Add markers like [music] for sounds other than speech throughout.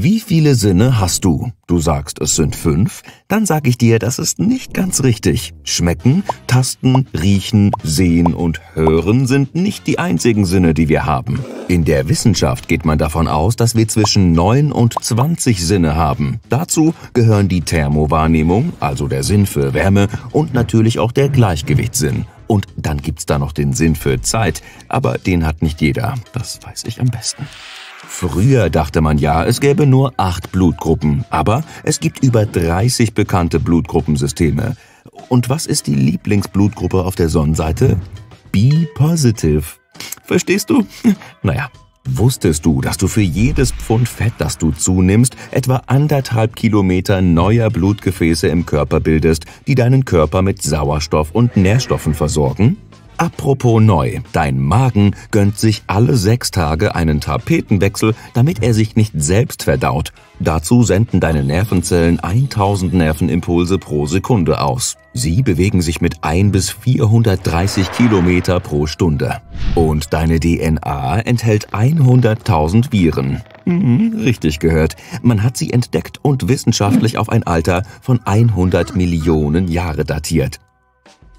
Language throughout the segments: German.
Wie viele Sinne hast du? Du sagst, es sind fünf, dann sag ich dir, das ist nicht ganz richtig. Schmecken, tasten, riechen, sehen und hören sind nicht die einzigen Sinne, die wir haben. In der Wissenschaft geht man davon aus, dass wir zwischen neun und zwanzig Sinne haben. Dazu gehören die Thermowahrnehmung, also der Sinn für Wärme und natürlich auch der Gleichgewichtssinn. Und dann gibt's da noch den Sinn für Zeit, aber den hat nicht jeder. Das weiß ich am besten. Früher dachte man ja, es gäbe nur acht Blutgruppen, aber es gibt über 30 bekannte Blutgruppensysteme. Und was ist die Lieblingsblutgruppe auf der Sonnenseite? B-Positive. Verstehst du? [laughs] Naja, Wusstest du, dass du für jedes Pfund Fett, das du zunimmst, etwa anderthalb Kilometer neuer Blutgefäße im Körper bildest, die deinen Körper mit Sauerstoff und Nährstoffen versorgen? Apropos neu, dein Magen gönnt sich alle sechs Tage einen Tapetenwechsel, damit er sich nicht selbst verdaut. Dazu senden deine Nervenzellen 1000 Nervenimpulse pro Sekunde aus. Sie bewegen sich mit 1 bis 430 Kilometer pro Stunde. Und deine DNA enthält 100.000 Viren. Mhm, richtig gehört. Man hat sie entdeckt und wissenschaftlich auf ein Alter von 100 Millionen Jahre datiert.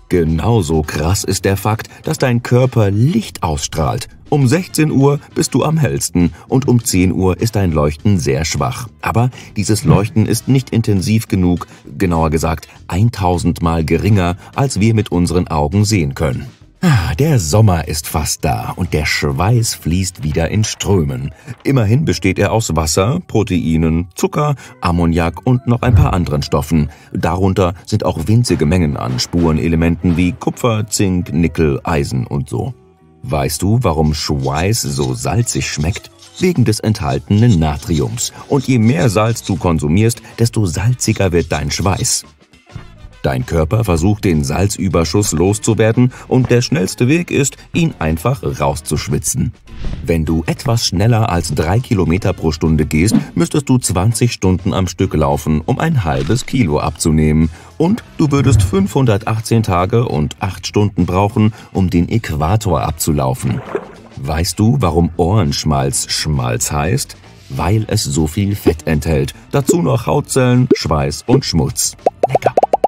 Genauso krass ist der Fakt, dass dein Körper Licht ausstrahlt. Um 16 Uhr bist du am hellsten und um 10 Uhr ist dein Leuchten sehr schwach. Aber dieses Leuchten ist nicht intensiv genug, genauer gesagt 1000 mal geringer, als wir mit unseren Augen sehen können. Ah, der Sommer ist fast da und der Schweiß fließt wieder in Strömen. Immerhin besteht er aus Wasser, Proteinen, Zucker, Ammoniak und noch ein paar anderen Stoffen. Darunter sind auch winzige Mengen an Spurenelementen wie Kupfer, Zink, Nickel, Eisen und so. Weißt du, warum Schweiß so salzig schmeckt? Wegen des enthaltenen Natriums. Und je mehr Salz du konsumierst, desto salziger wird dein Schweiß. Dein Körper versucht den Salzüberschuss loszuwerden und der schnellste Weg ist, ihn einfach rauszuschwitzen. Wenn du etwas schneller als drei Kilometer pro Stunde gehst, müsstest du 20 Stunden am Stück laufen, um ein halbes Kilo abzunehmen. Und du würdest 518 Tage und 8 Stunden brauchen, um den Äquator abzulaufen. Weißt du, warum Ohrenschmalz Schmalz heißt? Weil es so viel Fett enthält. Dazu noch Hautzellen, Schweiß und Schmutz.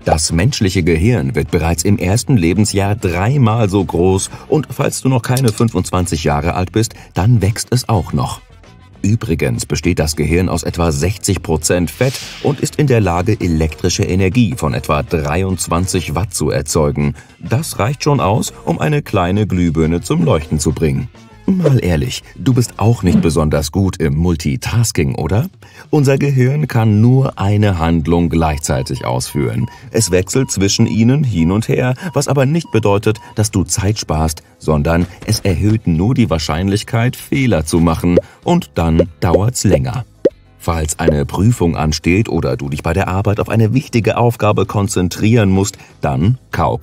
Das menschliche Gehirn wird bereits im ersten Lebensjahr dreimal so groß und falls du noch keine 25 Jahre alt bist, dann wächst es auch noch. Übrigens besteht das Gehirn aus etwa 60 Prozent Fett und ist in der Lage, elektrische Energie von etwa 23 Watt zu erzeugen. Das reicht schon aus, um eine kleine Glühbirne zum Leuchten zu bringen. Mal ehrlich, du bist auch nicht besonders gut im Multitasking, oder? Unser Gehirn kann nur eine Handlung gleichzeitig ausführen. Es wechselt zwischen ihnen hin und her, was aber nicht bedeutet, dass du Zeit sparst, sondern es erhöht nur die Wahrscheinlichkeit, Fehler zu machen und dann dauert's länger. Falls eine Prüfung ansteht oder du dich bei der Arbeit auf eine wichtige Aufgabe konzentrieren musst, dann kau.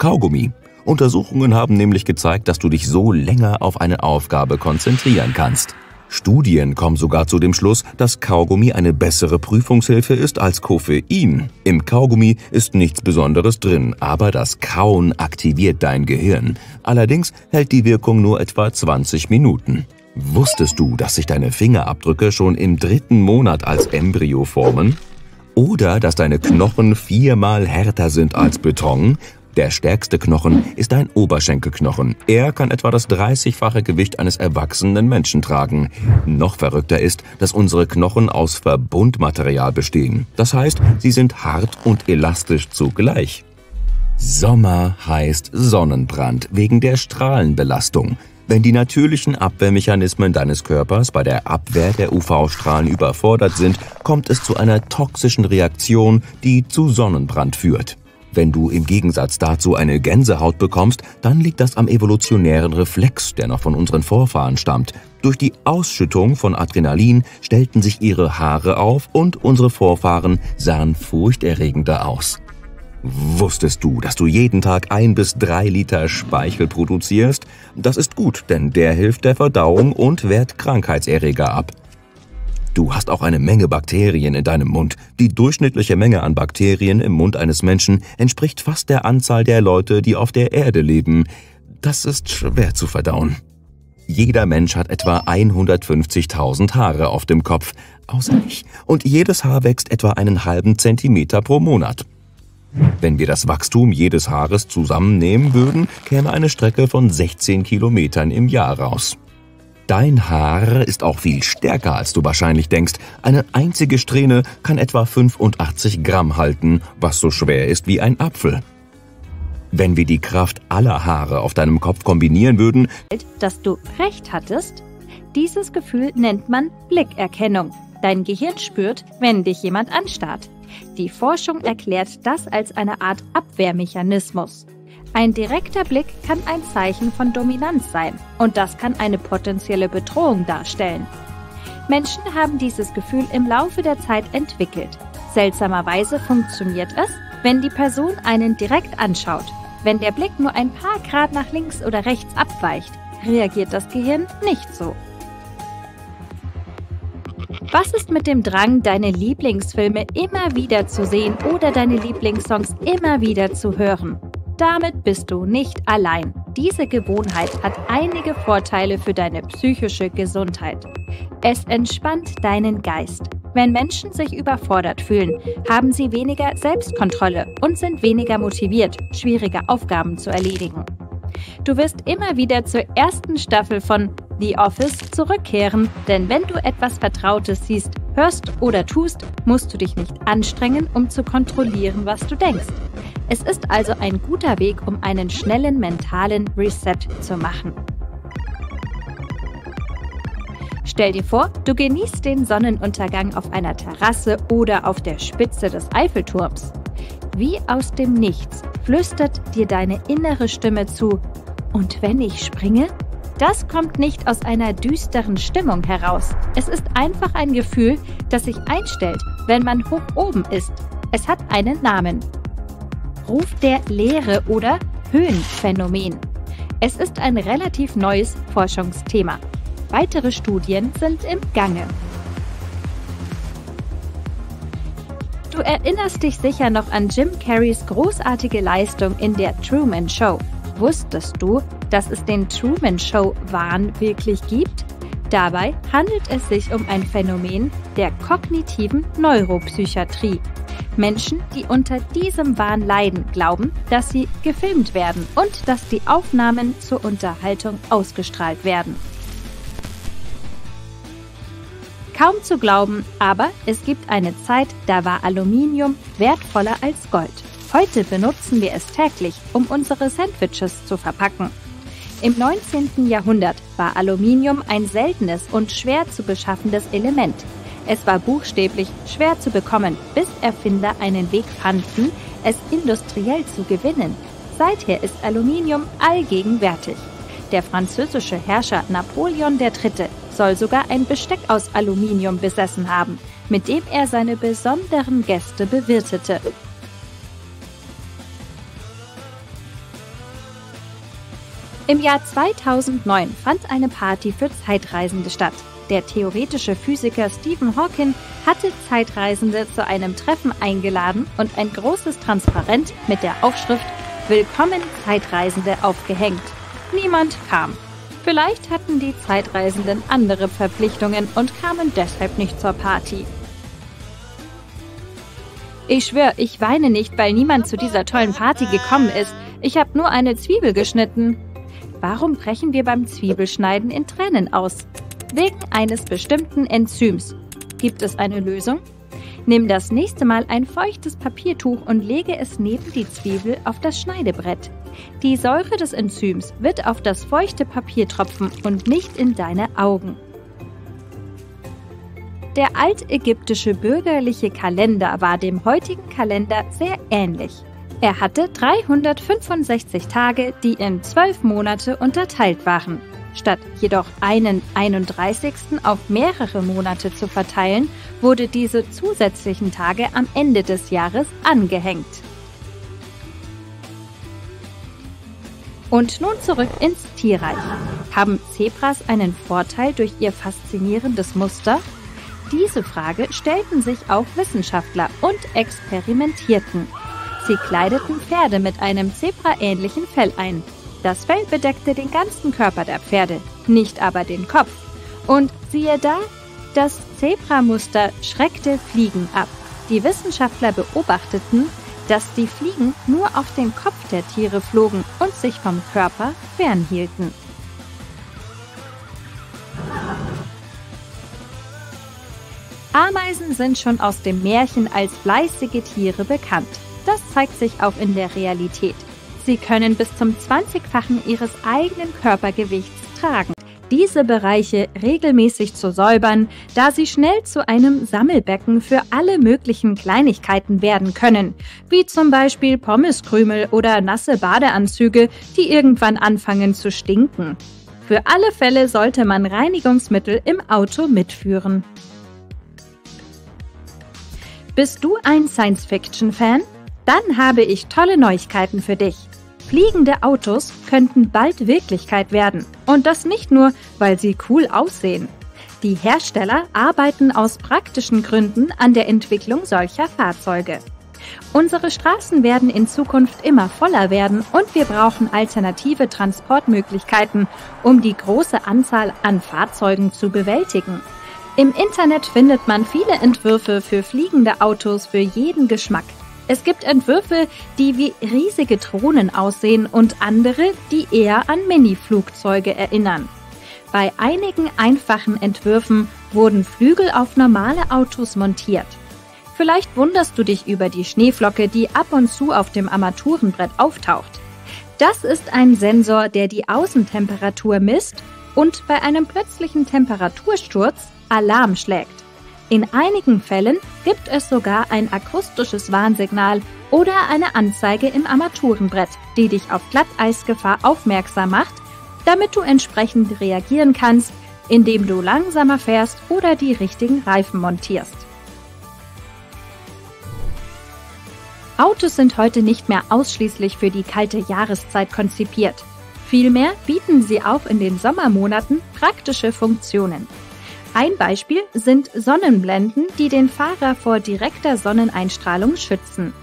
Untersuchungen haben nämlich gezeigt, dass du dich so länger auf eine Aufgabe konzentrieren kannst. Studien kommen sogar zu dem Schluss, dass Kaugummi eine bessere Prüfungshilfe ist als Koffein. Im Kaugummi ist nichts Besonderes drin, aber das Kauen aktiviert dein Gehirn. Allerdings hält die Wirkung nur etwa 20 Minuten. Wusstest du, dass sich deine Fingerabdrücke schon im dritten Monat als Embryo formen? Oder dass deine Knochen viermal härter sind als Beton der stärkste Knochen ist ein Oberschenkelknochen. Er kann etwa das 30-fache Gewicht eines erwachsenen Menschen tragen. Noch verrückter ist, dass unsere Knochen aus Verbundmaterial bestehen. Das heißt, sie sind hart und elastisch zugleich. Sommer heißt Sonnenbrand wegen der Strahlenbelastung. Wenn die natürlichen Abwehrmechanismen deines Körpers bei der Abwehr der UV-Strahlen überfordert sind, kommt es zu einer toxischen Reaktion, die zu Sonnenbrand führt. Wenn du im Gegensatz dazu eine Gänsehaut bekommst, dann liegt das am evolutionären Reflex, der noch von unseren Vorfahren stammt. Durch die Ausschüttung von Adrenalin stellten sich ihre Haare auf und unsere Vorfahren sahen furchterregender aus. Wusstest du, dass du jeden Tag ein bis drei Liter Speichel produzierst? Das ist gut, denn der hilft der Verdauung und wehrt Krankheitserreger ab. Du hast auch eine Menge Bakterien in deinem Mund. Die durchschnittliche Menge an Bakterien im Mund eines Menschen entspricht fast der Anzahl der Leute, die auf der Erde leben. Das ist schwer zu verdauen. Jeder Mensch hat etwa 150.000 Haare auf dem Kopf, außer ich, und jedes Haar wächst etwa einen halben Zentimeter pro Monat. Wenn wir das Wachstum jedes Haares zusammennehmen würden, käme eine Strecke von 16 Kilometern im Jahr raus. Dein Haar ist auch viel stärker, als du wahrscheinlich denkst. Eine einzige Strähne kann etwa 85 Gramm halten, was so schwer ist wie ein Apfel. Wenn wir die Kraft aller Haare auf deinem Kopf kombinieren würden, dass du recht hattest, dieses Gefühl nennt man Blickerkennung. Dein Gehirn spürt, wenn dich jemand anstarrt. Die Forschung erklärt das als eine Art Abwehrmechanismus. Ein direkter Blick kann ein Zeichen von Dominanz sein und das kann eine potenzielle Bedrohung darstellen. Menschen haben dieses Gefühl im Laufe der Zeit entwickelt. Seltsamerweise funktioniert es, wenn die Person einen direkt anschaut. Wenn der Blick nur ein paar Grad nach links oder rechts abweicht, reagiert das Gehirn nicht so. Was ist mit dem Drang, deine Lieblingsfilme immer wieder zu sehen oder deine Lieblingssongs immer wieder zu hören? Damit bist du nicht allein. Diese Gewohnheit hat einige Vorteile für deine psychische Gesundheit. Es entspannt deinen Geist. Wenn Menschen sich überfordert fühlen, haben sie weniger Selbstkontrolle und sind weniger motiviert, schwierige Aufgaben zu erledigen. Du wirst immer wieder zur ersten Staffel von The Office zurückkehren, denn wenn du etwas Vertrautes siehst, hörst oder tust, musst du dich nicht anstrengen, um zu kontrollieren, was du denkst. Es ist also ein guter Weg, um einen schnellen mentalen Reset zu machen. Stell dir vor, du genießt den Sonnenuntergang auf einer Terrasse oder auf der Spitze des Eiffelturms. Wie aus dem Nichts flüstert dir deine innere Stimme zu, und wenn ich springe? Das kommt nicht aus einer düsteren Stimmung heraus. Es ist einfach ein Gefühl, das sich einstellt, wenn man hoch oben ist. Es hat einen Namen. Ruf der Leere oder Höhenphänomen. Es ist ein relativ neues Forschungsthema. Weitere Studien sind im Gange. Du erinnerst dich sicher noch an Jim Carreys großartige Leistung in der Truman Show. Wusstest du, dass es den Truman Show Wahn wirklich gibt? Dabei handelt es sich um ein Phänomen der kognitiven Neuropsychiatrie. Menschen, die unter diesem Wahn leiden, glauben, dass sie gefilmt werden und dass die Aufnahmen zur Unterhaltung ausgestrahlt werden. Kaum zu glauben, aber es gibt eine Zeit, da war Aluminium wertvoller als Gold. Heute benutzen wir es täglich, um unsere Sandwiches zu verpacken. Im 19. Jahrhundert war Aluminium ein seltenes und schwer zu beschaffendes Element. Es war buchstäblich schwer zu bekommen, bis Erfinder einen Weg fanden, es industriell zu gewinnen. Seither ist Aluminium allgegenwärtig. Der französische Herrscher Napoleon III. soll sogar ein Besteck aus Aluminium besessen haben, mit dem er seine besonderen Gäste bewirtete. Im Jahr 2009 fand eine Party für Zeitreisende statt. Der theoretische Physiker Stephen Hawking hatte Zeitreisende zu einem Treffen eingeladen und ein großes Transparent mit der Aufschrift Willkommen Zeitreisende aufgehängt. Niemand kam. Vielleicht hatten die Zeitreisenden andere Verpflichtungen und kamen deshalb nicht zur Party. Ich schwöre, ich weine nicht, weil niemand zu dieser tollen Party gekommen ist. Ich habe nur eine Zwiebel geschnitten. Warum brechen wir beim Zwiebelschneiden in Tränen aus? Wegen eines bestimmten Enzyms. Gibt es eine Lösung? Nimm das nächste Mal ein feuchtes Papiertuch und lege es neben die Zwiebel auf das Schneidebrett. Die Säure des Enzyms wird auf das feuchte Papier tropfen und nicht in deine Augen. Der altägyptische bürgerliche Kalender war dem heutigen Kalender sehr ähnlich. Er hatte 365 Tage, die in zwölf Monate unterteilt waren. Statt jedoch einen 31. auf mehrere Monate zu verteilen, wurde diese zusätzlichen Tage am Ende des Jahres angehängt. Und nun zurück ins Tierreich. Haben Zebras einen Vorteil durch ihr faszinierendes Muster? Diese Frage stellten sich auch Wissenschaftler und experimentierten. Sie kleideten Pferde mit einem zebraähnlichen Fell ein. Das Fell bedeckte den ganzen Körper der Pferde. nicht aber den Kopf. Und siehe da, das Zebramuster schreckte Fliegen ab. Die Wissenschaftler beobachteten, dass die Fliegen nur auf den Kopf der Tiere flogen und sich vom Körper fernhielten. Ameisen sind schon aus dem Märchen als fleißige Tiere bekannt. Das zeigt sich auch in der Realität. Sie können bis zum 20-fachen ihres eigenen Körpergewichts tragen. Diese Bereiche regelmäßig zu säubern, da sie schnell zu einem Sammelbecken für alle möglichen Kleinigkeiten werden können, wie zum Beispiel Pommeskrümel oder nasse Badeanzüge, die irgendwann anfangen zu stinken. Für alle Fälle sollte man Reinigungsmittel im Auto mitführen. Bist du ein Science-Fiction-Fan? Dann habe ich tolle Neuigkeiten für dich. Fliegende Autos könnten bald Wirklichkeit werden. Und das nicht nur, weil sie cool aussehen. Die Hersteller arbeiten aus praktischen Gründen an der Entwicklung solcher Fahrzeuge. Unsere Straßen werden in Zukunft immer voller werden und wir brauchen alternative Transportmöglichkeiten, um die große Anzahl an Fahrzeugen zu bewältigen. Im Internet findet man viele Entwürfe für fliegende Autos für jeden Geschmack. Es gibt Entwürfe, die wie riesige Drohnen aussehen und andere, die eher an Mini-Flugzeuge erinnern. Bei einigen einfachen Entwürfen wurden Flügel auf normale Autos montiert. Vielleicht wunderst du dich über die Schneeflocke, die ab und zu auf dem Armaturenbrett auftaucht. Das ist ein Sensor, der die Außentemperatur misst und bei einem plötzlichen Temperatursturz Alarm schlägt. In einigen Fällen gibt es sogar ein akustisches Warnsignal oder eine Anzeige im Armaturenbrett, die dich auf Glatteisgefahr aufmerksam macht, damit du entsprechend reagieren kannst, indem du langsamer fährst oder die richtigen Reifen montierst. Autos sind heute nicht mehr ausschließlich für die kalte Jahreszeit konzipiert. Vielmehr bieten sie auch in den Sommermonaten praktische Funktionen. Ein Beispiel sind Sonnenblenden, die den Fahrer vor direkter Sonneneinstrahlung schützen.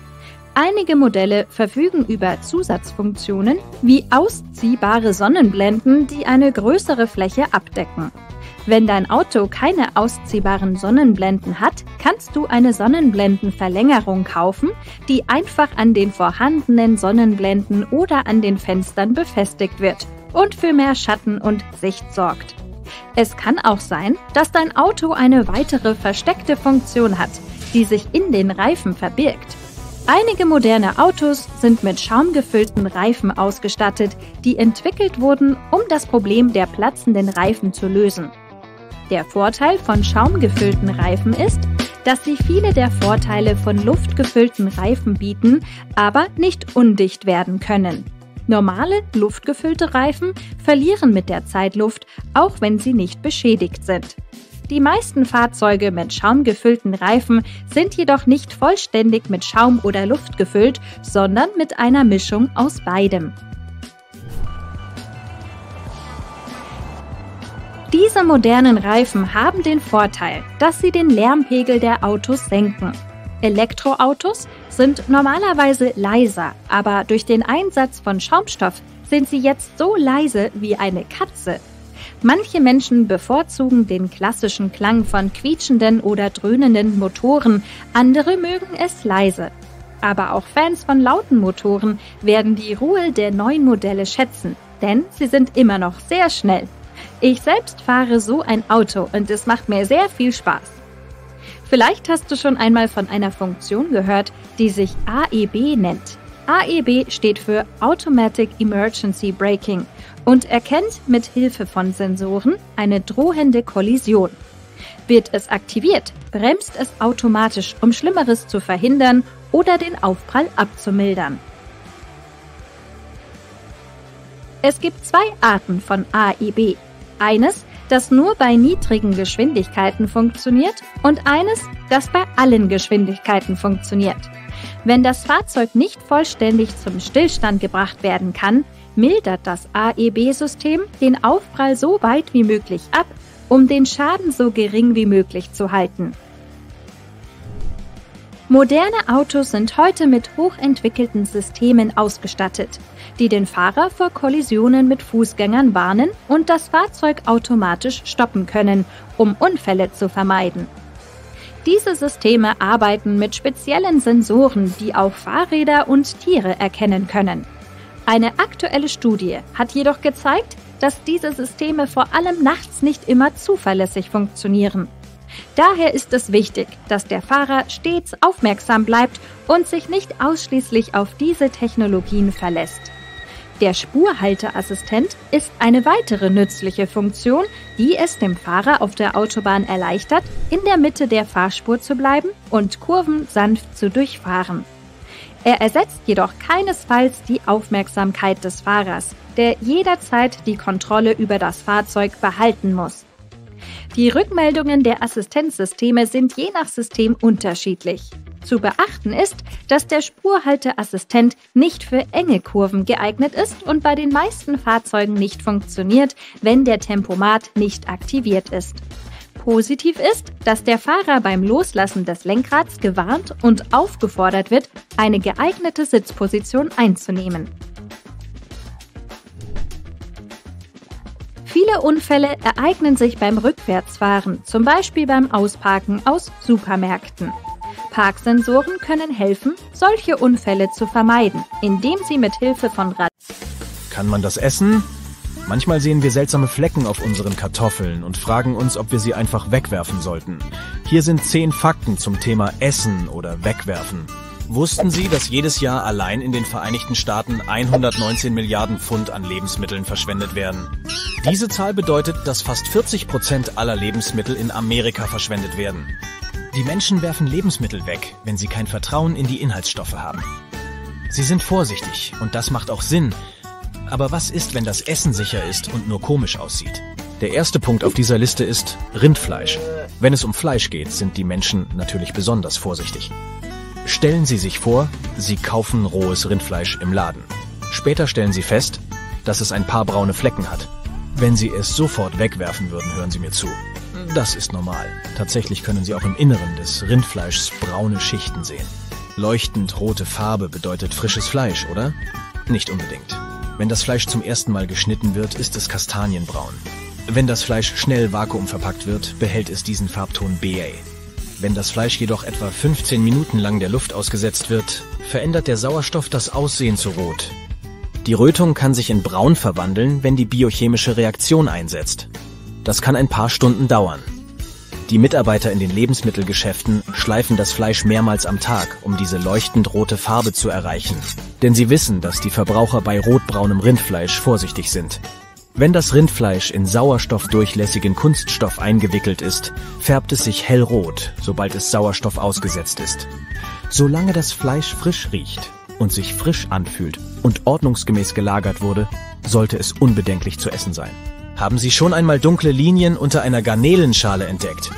Einige Modelle verfügen über Zusatzfunktionen wie ausziehbare Sonnenblenden, die eine größere Fläche abdecken. Wenn dein Auto keine ausziehbaren Sonnenblenden hat, kannst du eine Sonnenblendenverlängerung kaufen, die einfach an den vorhandenen Sonnenblenden oder an den Fenstern befestigt wird und für mehr Schatten und Sicht sorgt. Es kann auch sein, dass dein Auto eine weitere versteckte Funktion hat, die sich in den Reifen verbirgt. Einige moderne Autos sind mit schaumgefüllten Reifen ausgestattet, die entwickelt wurden, um das Problem der platzenden Reifen zu lösen. Der Vorteil von schaumgefüllten Reifen ist, dass sie viele der Vorteile von luftgefüllten Reifen bieten, aber nicht undicht werden können. Normale, luftgefüllte Reifen verlieren mit der Zeit Luft, auch wenn sie nicht beschädigt sind. Die meisten Fahrzeuge mit schaumgefüllten Reifen sind jedoch nicht vollständig mit Schaum oder Luft gefüllt, sondern mit einer Mischung aus beidem. Diese modernen Reifen haben den Vorteil, dass sie den Lärmpegel der Autos senken. Elektroautos sind normalerweise leiser, aber durch den Einsatz von Schaumstoff sind sie jetzt so leise wie eine Katze. Manche Menschen bevorzugen den klassischen Klang von quietschenden oder dröhnenden Motoren, andere mögen es leise. Aber auch Fans von lauten Motoren werden die Ruhe der neuen Modelle schätzen, denn sie sind immer noch sehr schnell. Ich selbst fahre so ein Auto und es macht mir sehr viel Spaß. Vielleicht hast du schon einmal von einer Funktion gehört, die sich AEB nennt. AEB steht für Automatic Emergency Braking und erkennt mit Hilfe von Sensoren eine drohende Kollision. Wird es aktiviert, bremst es automatisch, um Schlimmeres zu verhindern oder den Aufprall abzumildern. Es gibt zwei Arten von AEB. Eines das nur bei niedrigen Geschwindigkeiten funktioniert und eines, das bei allen Geschwindigkeiten funktioniert. Wenn das Fahrzeug nicht vollständig zum Stillstand gebracht werden kann, mildert das AEB-System den Aufprall so weit wie möglich ab, um den Schaden so gering wie möglich zu halten. Moderne Autos sind heute mit hochentwickelten Systemen ausgestattet, die den Fahrer vor Kollisionen mit Fußgängern warnen und das Fahrzeug automatisch stoppen können, um Unfälle zu vermeiden. Diese Systeme arbeiten mit speziellen Sensoren, die auch Fahrräder und Tiere erkennen können. Eine aktuelle Studie hat jedoch gezeigt, dass diese Systeme vor allem nachts nicht immer zuverlässig funktionieren. Daher ist es wichtig, dass der Fahrer stets aufmerksam bleibt und sich nicht ausschließlich auf diese Technologien verlässt. Der Spurhalteassistent ist eine weitere nützliche Funktion, die es dem Fahrer auf der Autobahn erleichtert, in der Mitte der Fahrspur zu bleiben und Kurven sanft zu durchfahren. Er ersetzt jedoch keinesfalls die Aufmerksamkeit des Fahrers, der jederzeit die Kontrolle über das Fahrzeug behalten muss. Die Rückmeldungen der Assistenzsysteme sind je nach System unterschiedlich. Zu beachten ist, dass der Spurhalteassistent nicht für enge Kurven geeignet ist und bei den meisten Fahrzeugen nicht funktioniert, wenn der Tempomat nicht aktiviert ist. Positiv ist, dass der Fahrer beim Loslassen des Lenkrads gewarnt und aufgefordert wird, eine geeignete Sitzposition einzunehmen. Viele Unfälle ereignen sich beim Rückwärtsfahren, zum Beispiel beim Ausparken aus Supermärkten. Parksensoren können helfen, solche Unfälle zu vermeiden, indem sie mit Hilfe von Rad Kann man das essen? Manchmal sehen wir seltsame Flecken auf unseren Kartoffeln und fragen uns, ob wir sie einfach wegwerfen sollten. Hier sind zehn Fakten zum Thema Essen oder Wegwerfen. Wussten Sie, dass jedes Jahr allein in den Vereinigten Staaten 119 Milliarden Pfund an Lebensmitteln verschwendet werden? Diese Zahl bedeutet, dass fast 40 Prozent aller Lebensmittel in Amerika verschwendet werden. Die Menschen werfen Lebensmittel weg, wenn sie kein Vertrauen in die Inhaltsstoffe haben. Sie sind vorsichtig und das macht auch Sinn. Aber was ist, wenn das Essen sicher ist und nur komisch aussieht? Der erste Punkt auf dieser Liste ist Rindfleisch. Wenn es um Fleisch geht, sind die Menschen natürlich besonders vorsichtig. Stellen Sie sich vor, Sie kaufen rohes Rindfleisch im Laden. Später stellen Sie fest, dass es ein paar braune Flecken hat. Wenn Sie es sofort wegwerfen würden, hören Sie mir zu. Das ist normal. Tatsächlich können Sie auch im Inneren des Rindfleischs braune Schichten sehen. Leuchtend rote Farbe bedeutet frisches Fleisch, oder? Nicht unbedingt. Wenn das Fleisch zum ersten Mal geschnitten wird, ist es kastanienbraun. Wenn das Fleisch schnell vakuumverpackt wird, behält es diesen Farbton BA. Wenn das Fleisch jedoch etwa 15 Minuten lang der Luft ausgesetzt wird, verändert der Sauerstoff das Aussehen zu rot. Die Rötung kann sich in braun verwandeln, wenn die biochemische Reaktion einsetzt. Das kann ein paar Stunden dauern. Die Mitarbeiter in den Lebensmittelgeschäften schleifen das Fleisch mehrmals am Tag, um diese leuchtend rote Farbe zu erreichen. Denn sie wissen, dass die Verbraucher bei rotbraunem Rindfleisch vorsichtig sind. Wenn das Rindfleisch in sauerstoffdurchlässigen Kunststoff eingewickelt ist, färbt es sich hellrot, sobald es Sauerstoff ausgesetzt ist. Solange das Fleisch frisch riecht und sich frisch anfühlt und ordnungsgemäß gelagert wurde, sollte es unbedenklich zu essen sein. Haben Sie schon einmal dunkle Linien unter einer Garnelenschale entdeckt?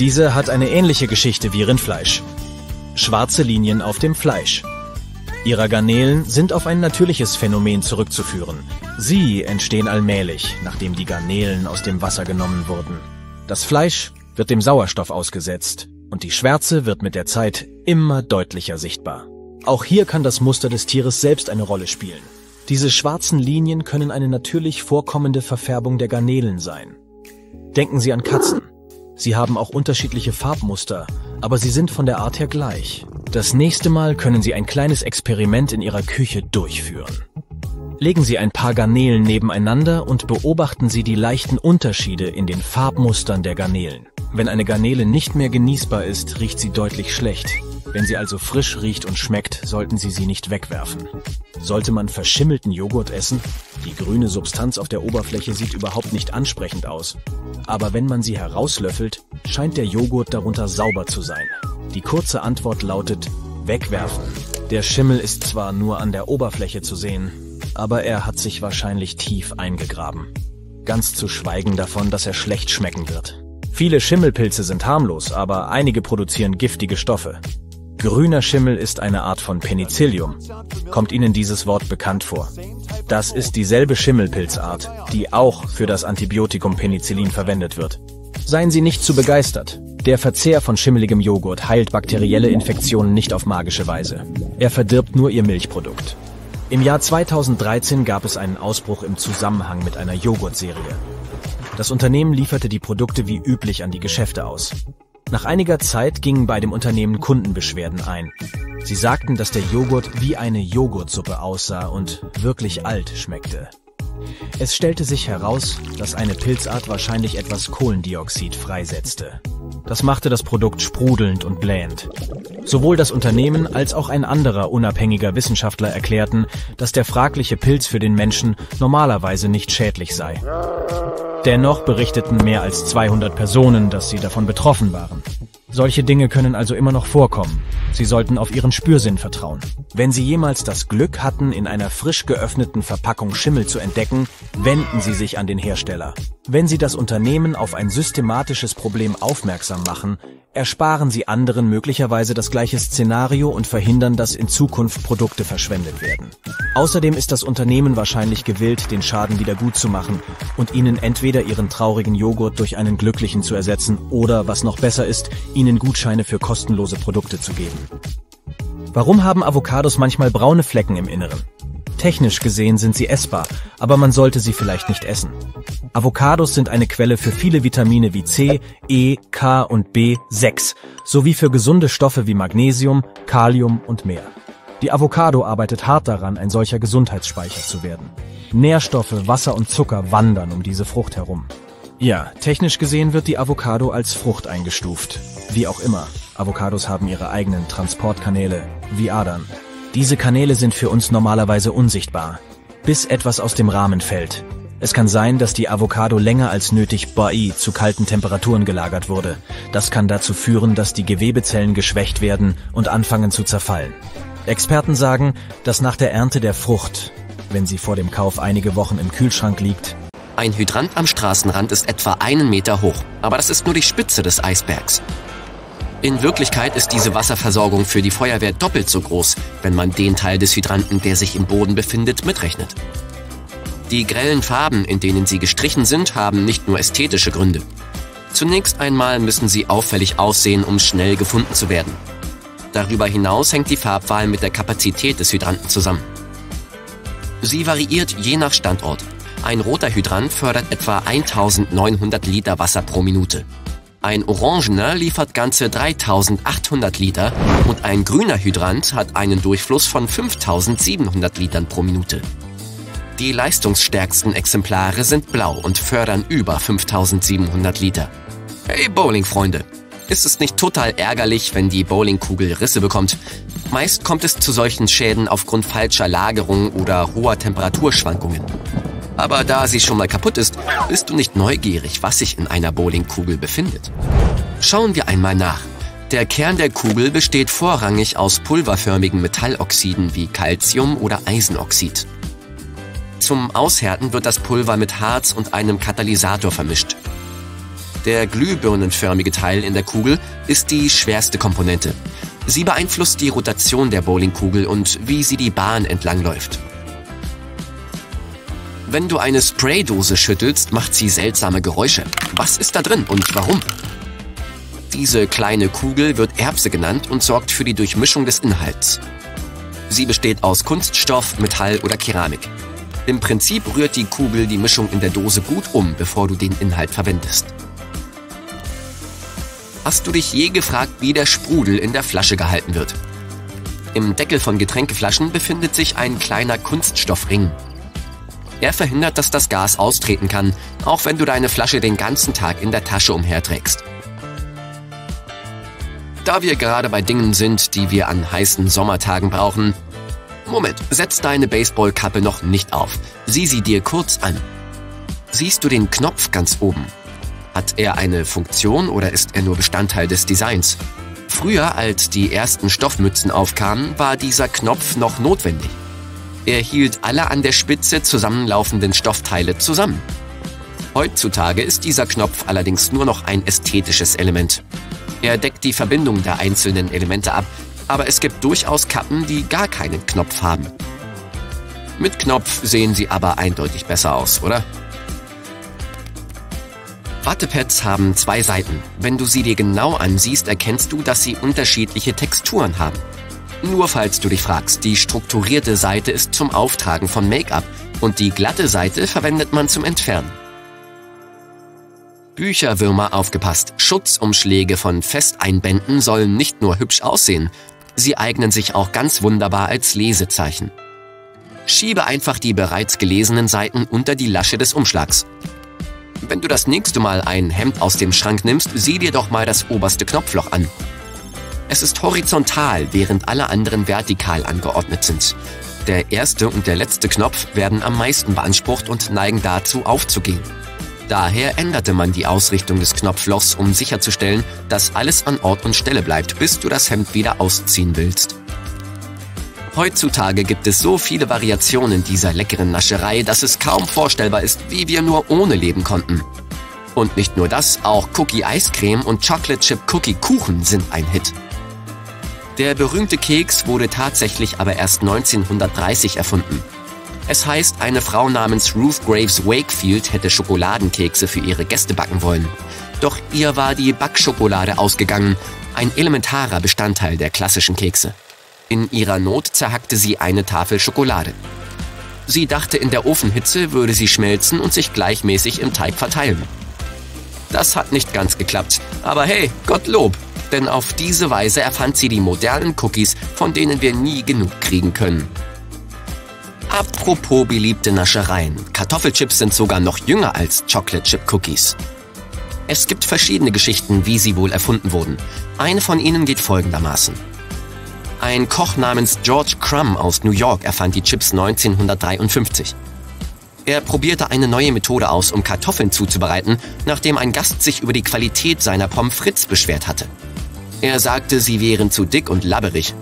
Diese hat eine ähnliche Geschichte wie Rindfleisch. Schwarze Linien auf dem Fleisch. Ihre Garnelen sind auf ein natürliches Phänomen zurückzuführen. Sie entstehen allmählich, nachdem die Garnelen aus dem Wasser genommen wurden. Das Fleisch wird dem Sauerstoff ausgesetzt und die Schwärze wird mit der Zeit immer deutlicher sichtbar. Auch hier kann das Muster des Tieres selbst eine Rolle spielen. Diese schwarzen Linien können eine natürlich vorkommende Verfärbung der Garnelen sein. Denken Sie an Katzen. Sie haben auch unterschiedliche Farbmuster, aber sie sind von der Art her gleich. Das nächste Mal können Sie ein kleines Experiment in Ihrer Küche durchführen. Legen Sie ein paar Garnelen nebeneinander und beobachten Sie die leichten Unterschiede in den Farbmustern der Garnelen. Wenn eine Garnele nicht mehr genießbar ist, riecht sie deutlich schlecht. Wenn sie also frisch riecht und schmeckt, sollten Sie sie nicht wegwerfen. Sollte man verschimmelten Joghurt essen? Die grüne Substanz auf der Oberfläche sieht überhaupt nicht ansprechend aus. Aber wenn man sie herauslöffelt, scheint der Joghurt darunter sauber zu sein. Die kurze Antwort lautet wegwerfen. Der Schimmel ist zwar nur an der Oberfläche zu sehen, aber er hat sich wahrscheinlich tief eingegraben. Ganz zu schweigen davon, dass er schlecht schmecken wird. Viele Schimmelpilze sind harmlos, aber einige produzieren giftige Stoffe. Grüner Schimmel ist eine Art von Penicillium. Kommt Ihnen dieses Wort bekannt vor? Das ist dieselbe Schimmelpilzart, die auch für das Antibiotikum Penicillin verwendet wird. Seien Sie nicht zu begeistert. Der Verzehr von schimmeligem Joghurt heilt bakterielle Infektionen nicht auf magische Weise. Er verdirbt nur ihr Milchprodukt. Im Jahr 2013 gab es einen Ausbruch im Zusammenhang mit einer Joghurtserie. Das Unternehmen lieferte die Produkte wie üblich an die Geschäfte aus. Nach einiger Zeit gingen bei dem Unternehmen Kundenbeschwerden ein. Sie sagten, dass der Joghurt wie eine Joghurtsuppe aussah und wirklich alt schmeckte. Es stellte sich heraus, dass eine Pilzart wahrscheinlich etwas Kohlendioxid freisetzte. Das machte das Produkt sprudelnd und blähend. Sowohl das Unternehmen als auch ein anderer unabhängiger Wissenschaftler erklärten, dass der fragliche Pilz für den Menschen normalerweise nicht schädlich sei. Dennoch berichteten mehr als 200 Personen, dass sie davon betroffen waren. Solche Dinge können also immer noch vorkommen. Sie sollten auf Ihren Spürsinn vertrauen. Wenn Sie jemals das Glück hatten, in einer frisch geöffneten Verpackung Schimmel zu entdecken, wenden Sie sich an den Hersteller. Wenn Sie das Unternehmen auf ein systematisches Problem aufmerksam machen, ersparen Sie anderen möglicherweise das gleiche Szenario und verhindern, dass in Zukunft Produkte verschwendet werden. Außerdem ist das Unternehmen wahrscheinlich gewillt, den Schaden wieder gut zu machen und Ihnen entweder Ihren traurigen Joghurt durch einen glücklichen zu ersetzen oder, was noch besser ist, Ihnen Gutscheine für kostenlose Produkte zu geben. Warum haben Avocados manchmal braune Flecken im Inneren? Technisch gesehen sind sie essbar, aber man sollte sie vielleicht nicht essen. Avocados sind eine Quelle für viele Vitamine wie C, E, K und B6 sowie für gesunde Stoffe wie Magnesium, Kalium und mehr. Die Avocado arbeitet hart daran, ein solcher Gesundheitsspeicher zu werden. Nährstoffe, Wasser und Zucker wandern um diese Frucht herum. Ja, technisch gesehen wird die Avocado als Frucht eingestuft. Wie auch immer, Avocados haben ihre eigenen Transportkanäle, wie Adern. Diese Kanäle sind für uns normalerweise unsichtbar, bis etwas aus dem Rahmen fällt. Es kann sein, dass die Avocado länger als nötig bei zu kalten Temperaturen gelagert wurde. Das kann dazu führen, dass die Gewebezellen geschwächt werden und anfangen zu zerfallen. Experten sagen, dass nach der Ernte der Frucht, wenn sie vor dem Kauf einige Wochen im Kühlschrank liegt, ein Hydrant am Straßenrand ist etwa einen Meter hoch, aber das ist nur die Spitze des Eisbergs. In Wirklichkeit ist diese Wasserversorgung für die Feuerwehr doppelt so groß, wenn man den Teil des Hydranten, der sich im Boden befindet, mitrechnet. Die grellen Farben, in denen sie gestrichen sind, haben nicht nur ästhetische Gründe. Zunächst einmal müssen sie auffällig aussehen, um schnell gefunden zu werden. Darüber hinaus hängt die Farbwahl mit der Kapazität des Hydranten zusammen. Sie variiert je nach Standort. Ein roter Hydrant fördert etwa 1900 Liter Wasser pro Minute. Ein orangener liefert ganze 3800 Liter und ein grüner Hydrant hat einen Durchfluss von 5700 Litern pro Minute. Die leistungsstärksten Exemplare sind blau und fördern über 5700 Liter. Hey Bowling-Freunde, ist es nicht total ärgerlich, wenn die Bowlingkugel Risse bekommt? Meist kommt es zu solchen Schäden aufgrund falscher Lagerung oder hoher Temperaturschwankungen. Aber da sie schon mal kaputt ist, bist du nicht neugierig, was sich in einer Bowlingkugel befindet. Schauen wir einmal nach. Der Kern der Kugel besteht vorrangig aus pulverförmigen Metalloxiden wie Calcium oder Eisenoxid. Zum Aushärten wird das Pulver mit Harz und einem Katalysator vermischt. Der glühbirnenförmige Teil in der Kugel ist die schwerste Komponente. Sie beeinflusst die Rotation der Bowlingkugel und wie sie die Bahn entlang läuft. Wenn du eine Spraydose schüttelst, macht sie seltsame Geräusche. Was ist da drin und warum? Diese kleine Kugel wird Erbse genannt und sorgt für die Durchmischung des Inhalts. Sie besteht aus Kunststoff, Metall oder Keramik. Im Prinzip rührt die Kugel die Mischung in der Dose gut um, bevor du den Inhalt verwendest. Hast du dich je gefragt, wie der Sprudel in der Flasche gehalten wird? Im Deckel von Getränkeflaschen befindet sich ein kleiner Kunststoffring. Er verhindert, dass das Gas austreten kann, auch wenn du deine Flasche den ganzen Tag in der Tasche umherträgst. Da wir gerade bei Dingen sind, die wir an heißen Sommertagen brauchen, Moment, setz deine Baseballkappe noch nicht auf. Sieh sie dir kurz an. Siehst du den Knopf ganz oben? Hat er eine Funktion oder ist er nur Bestandteil des Designs? Früher, als die ersten Stoffmützen aufkamen, war dieser Knopf noch notwendig. Er hielt alle an der Spitze zusammenlaufenden Stoffteile zusammen. Heutzutage ist dieser Knopf allerdings nur noch ein ästhetisches Element. Er deckt die Verbindung der einzelnen Elemente ab, aber es gibt durchaus Kappen, die gar keinen Knopf haben. Mit Knopf sehen sie aber eindeutig besser aus, oder? Wattepads haben zwei Seiten. Wenn du sie dir genau ansiehst, erkennst du, dass sie unterschiedliche Texturen haben. Nur falls du dich fragst, die strukturierte Seite ist zum Auftragen von Make-up und die glatte Seite verwendet man zum Entfernen. Bücherwürmer aufgepasst. Schutzumschläge von Festeinbänden sollen nicht nur hübsch aussehen, sie eignen sich auch ganz wunderbar als Lesezeichen. Schiebe einfach die bereits gelesenen Seiten unter die Lasche des Umschlags. Wenn du das nächste Mal ein Hemd aus dem Schrank nimmst, sieh dir doch mal das oberste Knopfloch an. Es ist horizontal, während alle anderen vertikal angeordnet sind. Der erste und der letzte Knopf werden am meisten beansprucht und neigen dazu aufzugehen. Daher änderte man die Ausrichtung des Knopflochs, um sicherzustellen, dass alles an Ort und Stelle bleibt, bis du das Hemd wieder ausziehen willst. Heutzutage gibt es so viele Variationen dieser leckeren Nascherei, dass es kaum vorstellbar ist, wie wir nur ohne leben konnten. Und nicht nur das, auch Cookie Eiscreme und Chocolate Chip Cookie Kuchen sind ein Hit. Der berühmte Keks wurde tatsächlich aber erst 1930 erfunden. Es heißt, eine Frau namens Ruth Graves Wakefield hätte Schokoladenkekse für ihre Gäste backen wollen. Doch ihr war die Backschokolade ausgegangen, ein elementarer Bestandteil der klassischen Kekse. In ihrer Not zerhackte sie eine Tafel Schokolade. Sie dachte, in der Ofenhitze würde sie schmelzen und sich gleichmäßig im Teig verteilen. Das hat nicht ganz geklappt, aber hey, Gottlob, denn auf diese Weise erfand sie die modernen Cookies, von denen wir nie genug kriegen können. Apropos beliebte Naschereien, Kartoffelchips sind sogar noch jünger als Chocolate Chip Cookies. Es gibt verschiedene Geschichten, wie sie wohl erfunden wurden. Eine von ihnen geht folgendermaßen. Ein Koch namens George Crumb aus New York erfand die Chips 1953. Er probierte eine neue Methode aus, um Kartoffeln zuzubereiten, nachdem ein Gast sich über die Qualität seiner Pommes frites beschwert hatte. Er sagte, sie wären zu dick und labberig.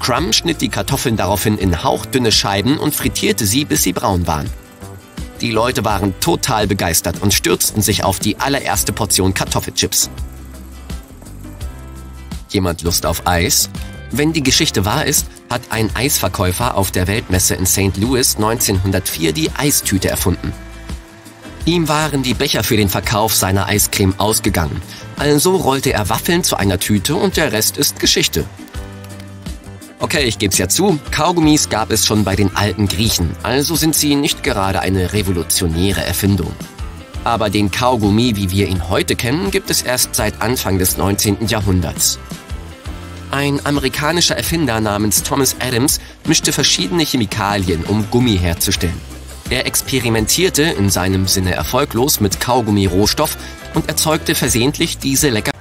Crumb schnitt die Kartoffeln daraufhin in hauchdünne Scheiben und frittierte sie, bis sie braun waren. Die Leute waren total begeistert und stürzten sich auf die allererste Portion Kartoffelchips. Jemand Lust auf Eis? Wenn die Geschichte wahr ist, hat ein Eisverkäufer auf der Weltmesse in St. Louis 1904 die Eistüte erfunden. Ihm waren die Becher für den Verkauf seiner Eiscreme ausgegangen, also rollte er Waffeln zu einer Tüte und der Rest ist Geschichte. Okay, ich geb's ja zu, Kaugummis gab es schon bei den alten Griechen, also sind sie nicht gerade eine revolutionäre Erfindung. Aber den Kaugummi, wie wir ihn heute kennen, gibt es erst seit Anfang des 19. Jahrhunderts. Ein amerikanischer Erfinder namens Thomas Adams mischte verschiedene Chemikalien, um Gummi herzustellen. Er experimentierte, in seinem Sinne erfolglos, mit Kaugummi-Rohstoff und erzeugte versehentlich diese lecker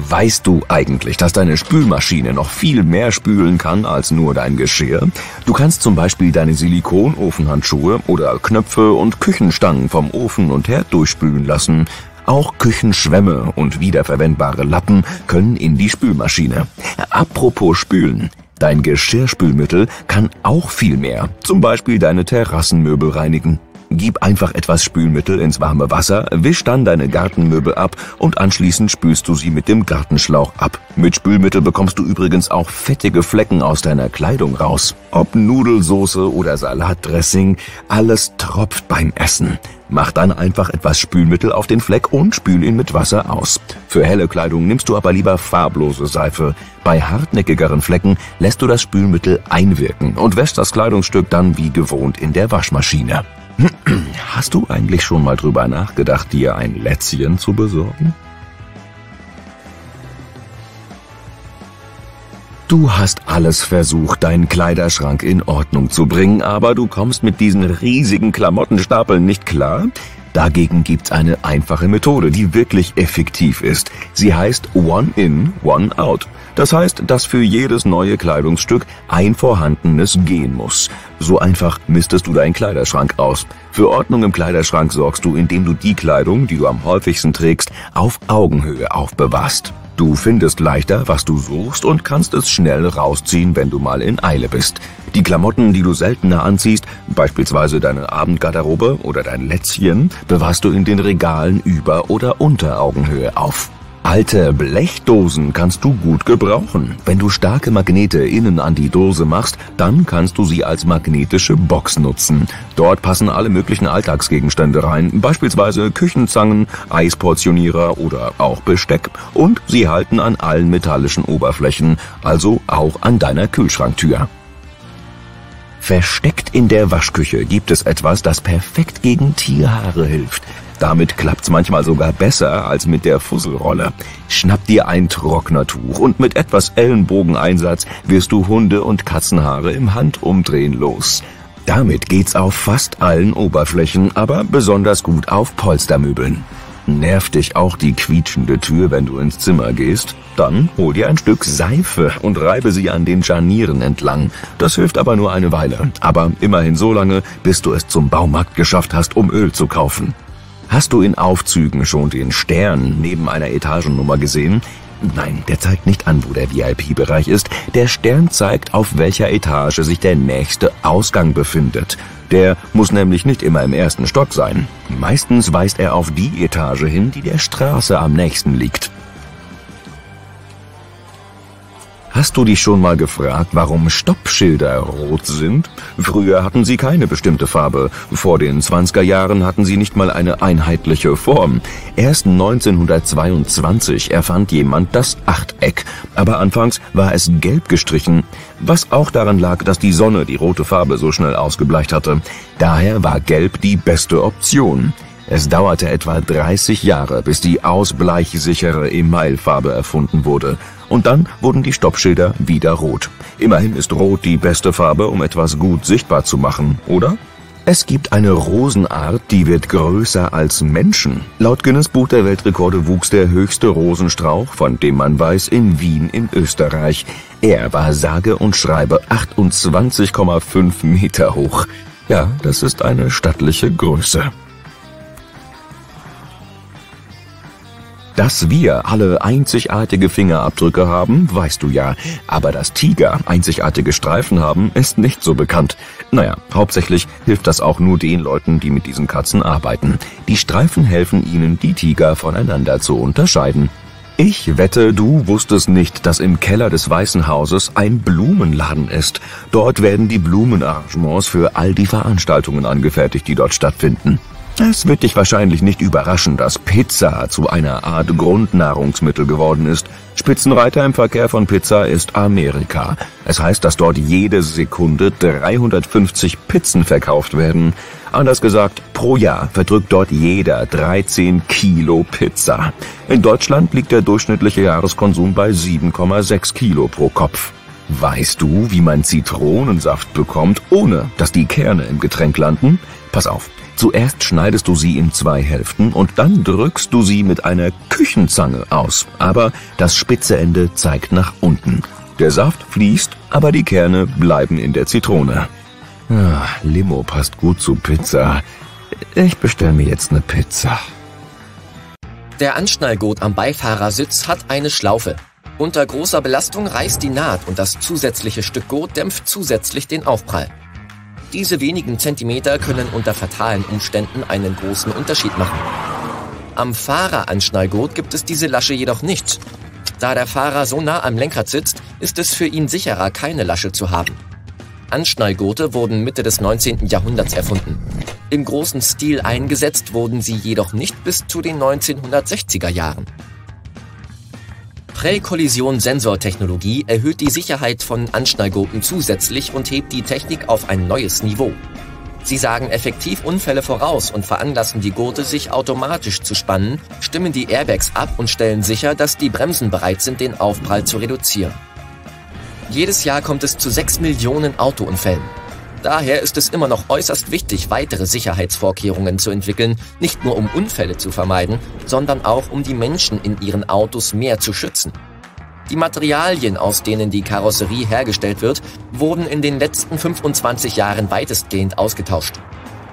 Weißt du eigentlich, dass deine Spülmaschine noch viel mehr spülen kann als nur dein Geschirr? Du kannst zum Beispiel deine Silikonofenhandschuhe oder Knöpfe und Küchenstangen vom Ofen und Herd durchspülen lassen. Auch Küchenschwämme und wiederverwendbare Lappen können in die Spülmaschine. Apropos Spülen. Dein Geschirrspülmittel kann auch viel mehr. Zum Beispiel deine Terrassenmöbel reinigen. Gib einfach etwas Spülmittel ins warme Wasser, wisch dann deine Gartenmöbel ab und anschließend spülst du sie mit dem Gartenschlauch ab. Mit Spülmittel bekommst du übrigens auch fettige Flecken aus deiner Kleidung raus. Ob Nudelsoße oder Salatdressing, alles tropft beim Essen. Mach dann einfach etwas Spülmittel auf den Fleck und spül ihn mit Wasser aus. Für helle Kleidung nimmst du aber lieber farblose Seife. Bei hartnäckigeren Flecken lässt du das Spülmittel einwirken und wäschst das Kleidungsstück dann wie gewohnt in der Waschmaschine. [clears throat] Hast du eigentlich schon mal drüber nachgedacht, dir ein Lätzchen zu besorgen? Du hast alles versucht, deinen Kleiderschrank in Ordnung zu bringen, aber du kommst mit diesen riesigen Klamottenstapeln nicht klar? Dagegen gibt's eine einfache Methode, die wirklich effektiv ist. Sie heißt One In, One Out. Das heißt, dass für jedes neue Kleidungsstück ein vorhandenes gehen muss. So einfach mistest du deinen Kleiderschrank aus. Für Ordnung im Kleiderschrank sorgst du, indem du die Kleidung, die du am häufigsten trägst, auf Augenhöhe aufbewahrst. Du findest leichter, was du suchst und kannst es schnell rausziehen, wenn du mal in Eile bist. Die Klamotten, die du seltener anziehst, beispielsweise deine Abendgarderobe oder dein Lätzchen, bewahrst du in den Regalen über oder unter Augenhöhe auf. Alte Blechdosen kannst du gut gebrauchen. Wenn du starke Magnete innen an die Dose machst, dann kannst du sie als magnetische Box nutzen. Dort passen alle möglichen Alltagsgegenstände rein, beispielsweise Küchenzangen, Eisportionierer oder auch Besteck. Und sie halten an allen metallischen Oberflächen, also auch an deiner Kühlschranktür. Versteckt in der Waschküche gibt es etwas, das perfekt gegen Tierhaare hilft. Damit klappt's manchmal sogar besser als mit der Fusselrolle. Schnapp dir ein Trocknertuch und mit etwas Ellenbogeneinsatz wirst du Hunde- und Katzenhaare im Handumdrehen los. Damit geht's auf fast allen Oberflächen, aber besonders gut auf Polstermöbeln. Nervt dich auch die quietschende Tür, wenn du ins Zimmer gehst? Dann hol dir ein Stück Seife und reibe sie an den Scharnieren entlang. Das hilft aber nur eine Weile. Aber immerhin so lange, bis du es zum Baumarkt geschafft hast, um Öl zu kaufen. Hast du in Aufzügen schon den Stern neben einer Etagennummer gesehen? Nein, der zeigt nicht an, wo der VIP-Bereich ist. Der Stern zeigt, auf welcher Etage sich der nächste Ausgang befindet. Der muss nämlich nicht immer im ersten Stock sein. Meistens weist er auf die Etage hin, die der Straße am nächsten liegt. Hast du dich schon mal gefragt, warum Stoppschilder rot sind? Früher hatten sie keine bestimmte Farbe. Vor den 20er Jahren hatten sie nicht mal eine einheitliche Form. Erst 1922 erfand jemand das Achteck, aber anfangs war es gelb gestrichen, was auch daran lag, dass die Sonne die rote Farbe so schnell ausgebleicht hatte. Daher war gelb die beste Option. Es dauerte etwa 30 Jahre, bis die ausbleichsichere Emailfarbe erfunden wurde. Und dann wurden die Stoppschilder wieder rot. Immerhin ist rot die beste Farbe, um etwas gut sichtbar zu machen, oder? Es gibt eine Rosenart, die wird größer als Menschen. Laut Guinness Buch der Weltrekorde wuchs der höchste Rosenstrauch, von dem man weiß, in Wien in Österreich. Er war sage und schreibe 28,5 Meter hoch. Ja, das ist eine stattliche Größe. Dass wir alle einzigartige Fingerabdrücke haben, weißt du ja, aber dass Tiger einzigartige Streifen haben, ist nicht so bekannt. Naja, hauptsächlich hilft das auch nur den Leuten, die mit diesen Katzen arbeiten. Die Streifen helfen ihnen, die Tiger voneinander zu unterscheiden. Ich wette, du wusstest nicht, dass im Keller des Weißen Hauses ein Blumenladen ist. Dort werden die Blumenarrangements für all die Veranstaltungen angefertigt, die dort stattfinden. Es wird dich wahrscheinlich nicht überraschen, dass Pizza zu einer Art Grundnahrungsmittel geworden ist. Spitzenreiter im Verkehr von Pizza ist Amerika. Es heißt, dass dort jede Sekunde 350 Pizzen verkauft werden. Anders gesagt, pro Jahr verdrückt dort jeder 13 Kilo Pizza. In Deutschland liegt der durchschnittliche Jahreskonsum bei 7,6 Kilo pro Kopf. Weißt du, wie man Zitronensaft bekommt, ohne dass die Kerne im Getränk landen? Pass auf. Zuerst schneidest du sie in zwei Hälften und dann drückst du sie mit einer Küchenzange aus, aber das spitze Ende zeigt nach unten. Der Saft fließt, aber die Kerne bleiben in der Zitrone. Ah, Limo passt gut zu Pizza. Ich bestelle mir jetzt eine Pizza. Der Anschnallgurt am Beifahrersitz hat eine Schlaufe. Unter großer Belastung reißt die Naht und das zusätzliche Stück Gurt dämpft zusätzlich den Aufprall. Diese wenigen Zentimeter können unter fatalen Umständen einen großen Unterschied machen. Am Fahreranschnallgurt gibt es diese Lasche jedoch nicht. Da der Fahrer so nah am Lenkrad sitzt, ist es für ihn sicherer, keine Lasche zu haben. Anschnallgurte wurden Mitte des 19. Jahrhunderts erfunden. Im großen Stil eingesetzt wurden sie jedoch nicht bis zu den 1960er Jahren. Präkollision-Sensortechnologie erhöht die Sicherheit von Anschnallgurten zusätzlich und hebt die Technik auf ein neues Niveau. Sie sagen effektiv Unfälle voraus und veranlassen die Gurte, sich automatisch zu spannen, stimmen die Airbags ab und stellen sicher, dass die Bremsen bereit sind, den Aufprall zu reduzieren. Jedes Jahr kommt es zu 6 Millionen Autounfällen. Daher ist es immer noch äußerst wichtig, weitere Sicherheitsvorkehrungen zu entwickeln, nicht nur um Unfälle zu vermeiden, sondern auch um die Menschen in ihren Autos mehr zu schützen. Die Materialien, aus denen die Karosserie hergestellt wird, wurden in den letzten 25 Jahren weitestgehend ausgetauscht.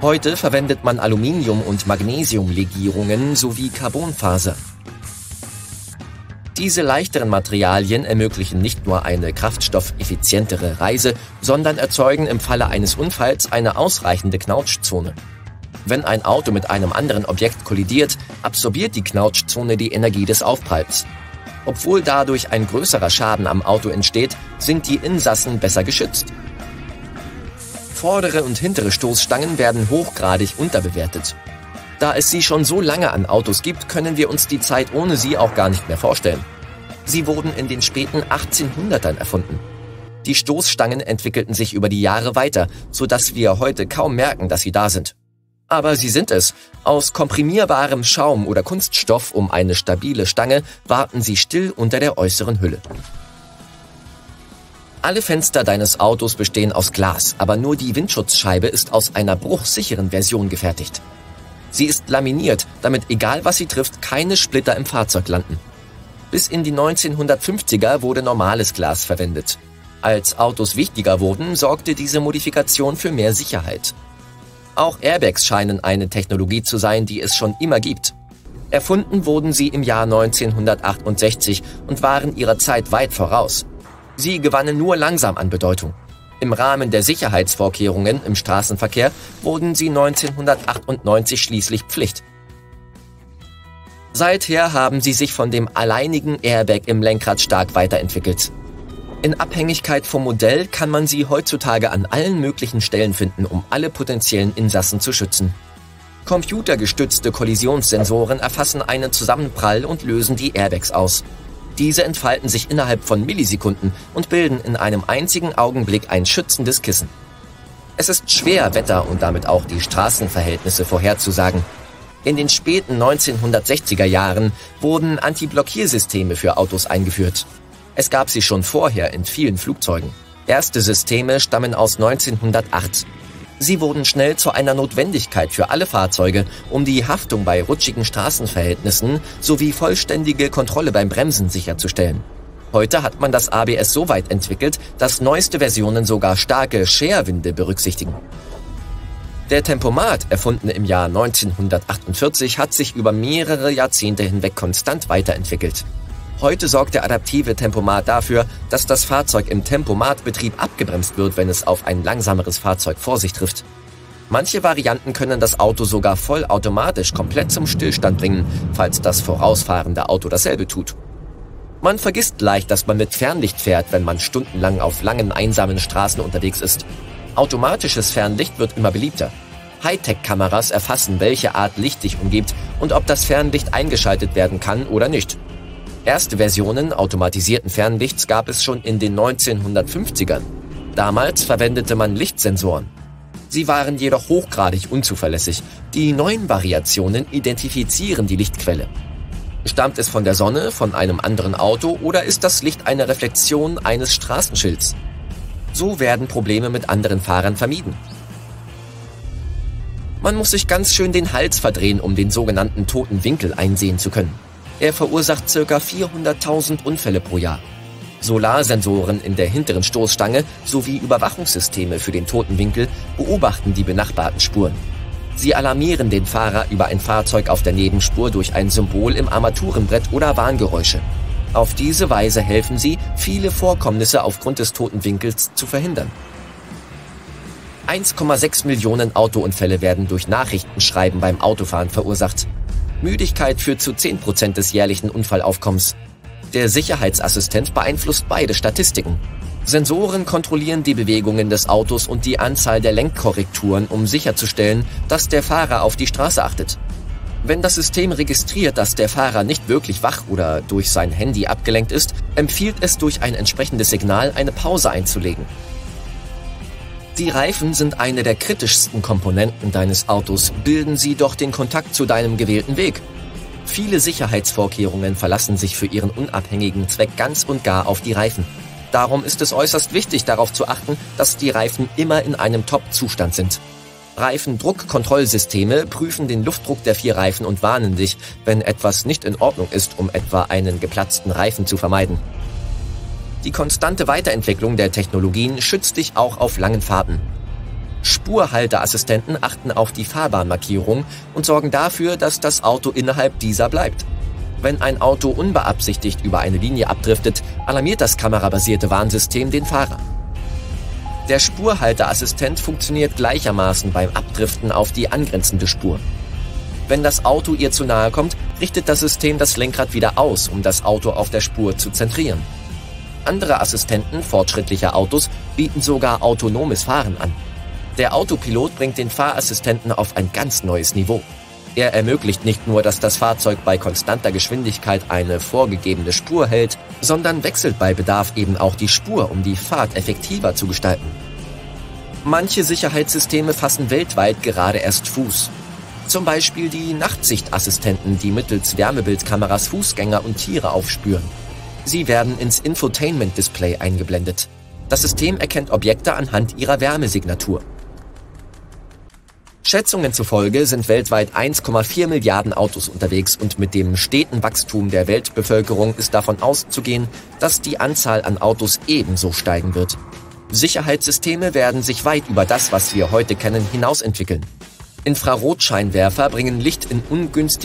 Heute verwendet man Aluminium- und Magnesiumlegierungen sowie Carbonfaser. Diese leichteren Materialien ermöglichen nicht nur eine kraftstoffeffizientere Reise, sondern erzeugen im Falle eines Unfalls eine ausreichende Knautschzone. Wenn ein Auto mit einem anderen Objekt kollidiert, absorbiert die Knautschzone die Energie des Aufpralls. Obwohl dadurch ein größerer Schaden am Auto entsteht, sind die Insassen besser geschützt. Vordere und hintere Stoßstangen werden hochgradig unterbewertet. Da es sie schon so lange an Autos gibt, können wir uns die Zeit ohne sie auch gar nicht mehr vorstellen. Sie wurden in den späten 1800ern erfunden. Die Stoßstangen entwickelten sich über die Jahre weiter, sodass wir heute kaum merken, dass sie da sind. Aber sie sind es. Aus komprimierbarem Schaum oder Kunststoff um eine stabile Stange warten sie still unter der äußeren Hülle. Alle Fenster deines Autos bestehen aus Glas, aber nur die Windschutzscheibe ist aus einer bruchsicheren Version gefertigt. Sie ist laminiert, damit egal was sie trifft, keine Splitter im Fahrzeug landen. Bis in die 1950er wurde normales Glas verwendet. Als Autos wichtiger wurden, sorgte diese Modifikation für mehr Sicherheit. Auch Airbags scheinen eine Technologie zu sein, die es schon immer gibt. Erfunden wurden sie im Jahr 1968 und waren ihrer Zeit weit voraus. Sie gewannen nur langsam an Bedeutung. Im Rahmen der Sicherheitsvorkehrungen im Straßenverkehr wurden sie 1998 schließlich Pflicht. Seither haben sie sich von dem alleinigen Airbag im Lenkrad stark weiterentwickelt. In Abhängigkeit vom Modell kann man sie heutzutage an allen möglichen Stellen finden, um alle potenziellen Insassen zu schützen. Computergestützte Kollisionssensoren erfassen einen Zusammenprall und lösen die Airbags aus. Diese entfalten sich innerhalb von Millisekunden und bilden in einem einzigen Augenblick ein schützendes Kissen. Es ist schwer, Wetter und damit auch die Straßenverhältnisse vorherzusagen. In den späten 1960er Jahren wurden Antiblockiersysteme für Autos eingeführt. Es gab sie schon vorher in vielen Flugzeugen. Erste Systeme stammen aus 1908. Sie wurden schnell zu einer Notwendigkeit für alle Fahrzeuge, um die Haftung bei rutschigen Straßenverhältnissen sowie vollständige Kontrolle beim Bremsen sicherzustellen. Heute hat man das ABS so weit entwickelt, dass neueste Versionen sogar starke Scherwinde berücksichtigen. Der Tempomat, erfunden im Jahr 1948, hat sich über mehrere Jahrzehnte hinweg konstant weiterentwickelt. Heute sorgt der adaptive Tempomat dafür, dass das Fahrzeug im Tempomatbetrieb abgebremst wird, wenn es auf ein langsameres Fahrzeug vor sich trifft. Manche Varianten können das Auto sogar vollautomatisch komplett zum Stillstand bringen, falls das vorausfahrende Auto dasselbe tut. Man vergisst leicht, dass man mit Fernlicht fährt, wenn man stundenlang auf langen, einsamen Straßen unterwegs ist. Automatisches Fernlicht wird immer beliebter. Hightech-Kameras erfassen, welche Art Licht dich umgibt und ob das Fernlicht eingeschaltet werden kann oder nicht. Erste Versionen automatisierten Fernlichts gab es schon in den 1950ern. Damals verwendete man Lichtsensoren. Sie waren jedoch hochgradig unzuverlässig. Die neuen Variationen identifizieren die Lichtquelle. Stammt es von der Sonne, von einem anderen Auto oder ist das Licht eine Reflexion eines Straßenschilds? So werden Probleme mit anderen Fahrern vermieden. Man muss sich ganz schön den Hals verdrehen, um den sogenannten toten Winkel einsehen zu können. Er verursacht ca. 400.000 Unfälle pro Jahr. Solarsensoren in der hinteren Stoßstange sowie Überwachungssysteme für den toten Winkel beobachten die benachbarten Spuren. Sie alarmieren den Fahrer über ein Fahrzeug auf der Nebenspur durch ein Symbol im Armaturenbrett oder Warngeräusche. Auf diese Weise helfen sie, viele Vorkommnisse aufgrund des toten Winkels zu verhindern. 1,6 Millionen Autounfälle werden durch Nachrichtenschreiben beim Autofahren verursacht. Müdigkeit führt zu 10% des jährlichen Unfallaufkommens. Der Sicherheitsassistent beeinflusst beide Statistiken. Sensoren kontrollieren die Bewegungen des Autos und die Anzahl der Lenkkorrekturen, um sicherzustellen, dass der Fahrer auf die Straße achtet. Wenn das System registriert, dass der Fahrer nicht wirklich wach oder durch sein Handy abgelenkt ist, empfiehlt es durch ein entsprechendes Signal eine Pause einzulegen. Die Reifen sind eine der kritischsten Komponenten deines Autos, bilden sie doch den Kontakt zu deinem gewählten Weg. Viele Sicherheitsvorkehrungen verlassen sich für ihren unabhängigen Zweck ganz und gar auf die Reifen. Darum ist es äußerst wichtig darauf zu achten, dass die Reifen immer in einem Top-Zustand sind. Reifendruckkontrollsysteme prüfen den Luftdruck der vier Reifen und warnen dich, wenn etwas nicht in Ordnung ist, um etwa einen geplatzten Reifen zu vermeiden. Die konstante Weiterentwicklung der Technologien schützt dich auch auf langen Fahrten. Spurhalteassistenten achten auf die Fahrbahnmarkierung und sorgen dafür, dass das Auto innerhalb dieser bleibt. Wenn ein Auto unbeabsichtigt über eine Linie abdriftet, alarmiert das kamerabasierte Warnsystem den Fahrer. Der Spurhalteassistent funktioniert gleichermaßen beim Abdriften auf die angrenzende Spur. Wenn das Auto ihr zu nahe kommt, richtet das System das Lenkrad wieder aus, um das Auto auf der Spur zu zentrieren. Andere Assistenten fortschrittlicher Autos bieten sogar autonomes Fahren an. Der Autopilot bringt den Fahrassistenten auf ein ganz neues Niveau. Er ermöglicht nicht nur, dass das Fahrzeug bei konstanter Geschwindigkeit eine vorgegebene Spur hält, sondern wechselt bei Bedarf eben auch die Spur, um die Fahrt effektiver zu gestalten. Manche Sicherheitssysteme fassen weltweit gerade erst Fuß. Zum Beispiel die Nachtsichtassistenten, die mittels Wärmebildkameras Fußgänger und Tiere aufspüren. Sie werden ins Infotainment-Display eingeblendet. Das System erkennt Objekte anhand ihrer Wärmesignatur. Schätzungen zufolge sind weltweit 1,4 Milliarden Autos unterwegs und mit dem steten Wachstum der Weltbevölkerung ist davon auszugehen, dass die Anzahl an Autos ebenso steigen wird. Sicherheitssysteme werden sich weit über das, was wir heute kennen, hinausentwickeln. Infrarotscheinwerfer bringen Licht in ungünstige